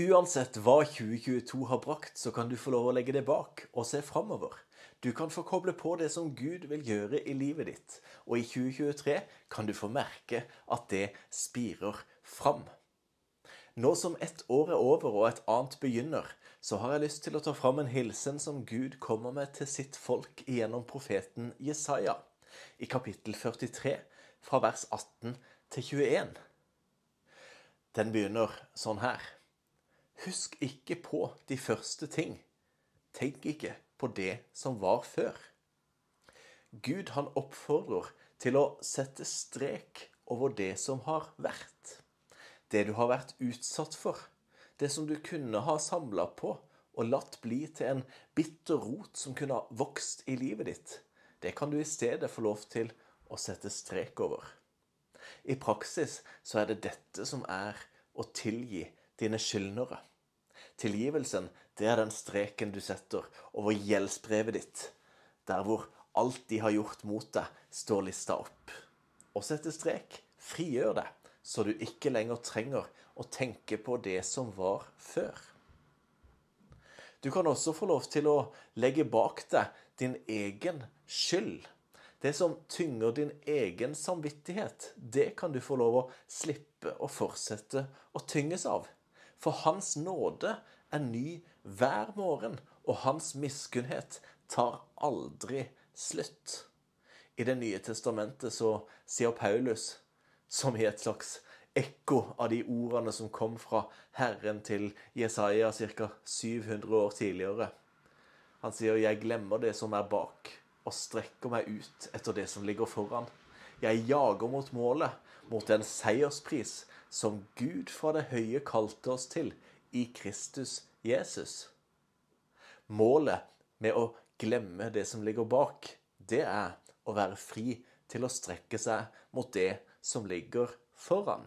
Uansett hva 2022 har brakt, så kan du få lov å legge det bak og se framover. Du kan få koble på det som Gud vil gjøre i livet ditt. Og i 2023 kan du få merke at det spirer fram. Nå som ett år er over og et annet begynner, så har jeg lyst til å ta fram en hilsen som Gud kommer med til sitt folk gjennom profeten Jesaja, i kapittel 43, fra vers 18 til 21. Den begynner sånn her. Husk ikke på de første ting. Tenk ikke på det som var før. Gud han oppfordrer til å sette strek over det som har vært. Det du har vært utsatt for. Det som du kunne ha samla på og latt bli til en bitter rot som kunne ha vokst i livet ditt. Det kan du i stedet få lov til å sette strek over. I praksis så er det dette som er å tilgi dine skyldnere. Tilgivelsen, det er den streken du setter over gjeldsbrevet ditt, der hvor alt de har gjort mot deg, står lista opp. Å sette strek frigjør deg, så du ikke lenger trenger å tenke på det som var før. Du kan også få lov til å legge bak deg din egen skyld. Det som tynger din egen samvittighet, det kan du få lov å slippe å fortsette å tynges av. For Hans nåde er ny hver morgen, og Hans miskunnhet tar aldri slutt. I Det nye testamentet så sier Paulus, som i et slags ekko av de ordene som kom fra Herren til Jesaja ca. 700 år tidligere. Han sier, 'Jeg glemmer det som er bak, og strekker meg ut etter det som ligger foran.' 'Jeg jager mot målet, mot den seierspris som Gud fra det høye kalte oss til i Kristus Jesus. Målet med å glemme det som ligger bak, det er å være fri til å strekke seg mot det som ligger foran.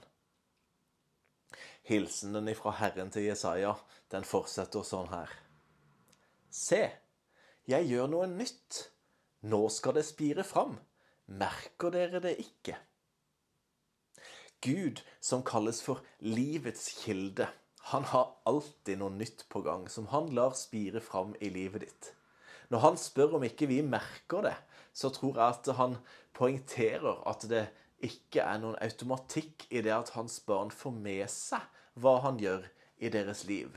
Hilsenen ifra Herren til Jesaja den fortsetter sånn her. Se, jeg gjør noe nytt. Nå skal det spire fram. Merker dere det ikke? Gud, som kalles for livets kilde, han har alltid noe nytt på gang som han lar spire fram i livet ditt. Når han spør om ikke vi merker det, så tror jeg at han poengterer at det ikke er noen automatikk i det at hans barn får med seg hva han gjør i deres liv.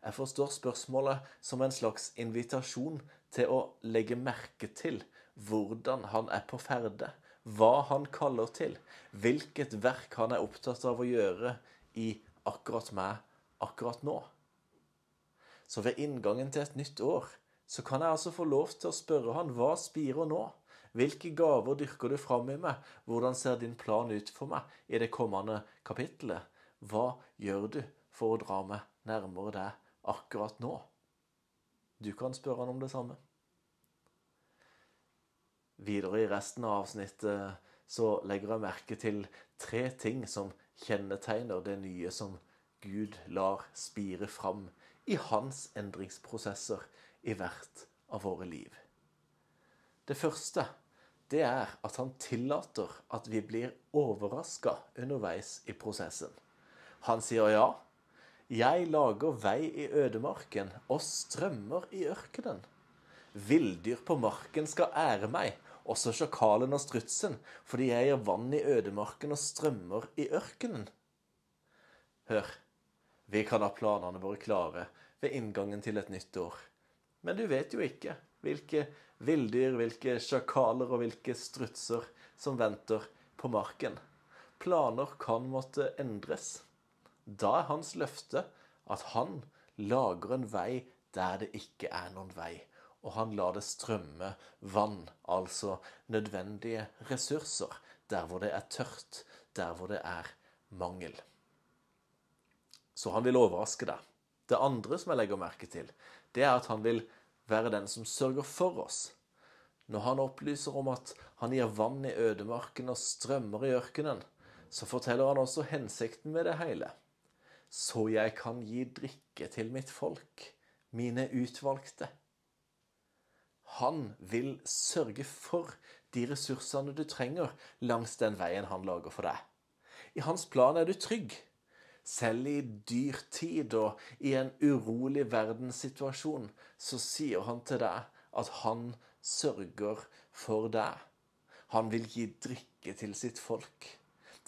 Jeg forstår spørsmålet som en slags invitasjon til å legge merke til hvordan han er på ferde, hva han kaller til, hvilket verk han er opptatt av å gjøre i akkurat meg akkurat nå. Så ved inngangen til et nytt år så kan jeg altså få lov til å spørre han hva spirer nå? Hvilke gaver dyrker du fram i meg? Hvordan ser din plan ut for meg i det kommende kapittelet? Hva gjør du for å dra meg nærmere deg akkurat nå? Du kan spørre han om det samme. Videre i resten av avsnittet så legger jeg merke til tre ting som kjennetegner det nye som Gud lar spire fram i hans endringsprosesser i hvert av våre liv. Det første det er at han tillater at vi blir overraska underveis i prosessen. Han sier ja. Jeg lager vei i ødemarken og strømmer i ørkenen. Villdyr på marken skal ære meg, også sjakalen og strutsen, fordi jeg gir vann i ødemarken og strømmer i ørkenen. Hør, vi kan ha planene våre klare ved inngangen til et nytt år. Men du vet jo ikke hvilke villdyr, hvilke sjakaler og hvilke strutser som venter på marken. Planer kan måtte endres. Da er hans løfte at han lager en vei der det ikke er noen vei og han lar det strømme vann, altså nødvendige ressurser, der hvor det er tørt, der hvor det er mangel. Så han vil overraske deg. Det andre som jeg legger merke til, det er at han vil være den som sørger for oss. Når han opplyser om at han gir vann i ødemarken og strømmer i ørkenen, så forteller han også hensikten med det hele. Så jeg kan gi drikke til mitt folk, mine utvalgte. Han vil sørge for de ressursene du trenger langs den veien han lager for deg. I hans plan er du trygg. Selv i dyrtid og i en urolig verdenssituasjon, så sier han til deg at han sørger for deg. Han vil gi drikke til sitt folk.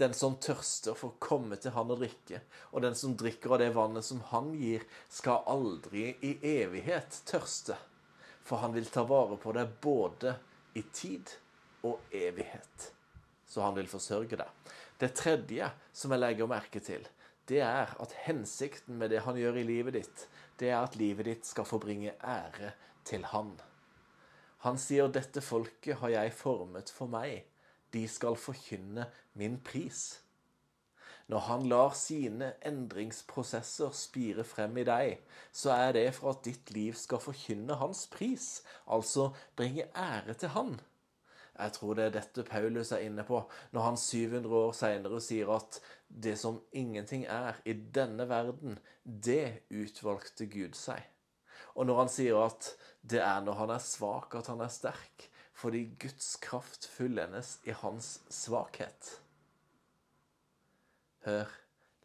Den som tørster, får komme til han og drikke. Og den som drikker av det vannet som han gir, skal aldri i evighet tørste. For han vil ta vare på deg både i tid og evighet. Så han vil forsørge deg. Det tredje som jeg legger merke til, det er at hensikten med det han gjør i livet ditt, det er at livet ditt skal få bringe ære til han. Han sier 'dette folket har jeg formet for meg', de skal forkynne min pris. Når han lar sine endringsprosesser spire frem i deg, så er det for at ditt liv skal forkynne hans pris, altså bringe ære til han. Jeg tror det er dette Paulus er inne på når han 700 år seinere sier at det som ingenting er i denne verden, det utvalgte Gud seg. Og når han sier at det er når han er svak at han er sterk, fordi Guds kraft fullendes i hans svakhet. Hør,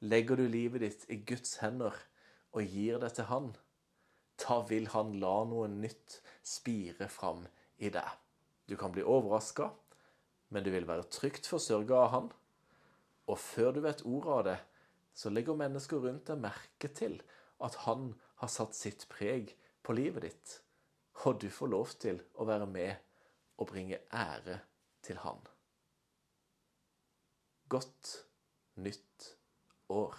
legger du livet ditt i Guds hender og gir det til Han, da vil Han la noe nytt spire fram i deg. Du kan bli overraska, men du vil være trygt forsørga av han. Og før du vet ordet av det, så legger mennesker rundt deg merke til at han har satt sitt preg på livet ditt. Og du får lov til å være med og bringe ære til han. Godt nytt år.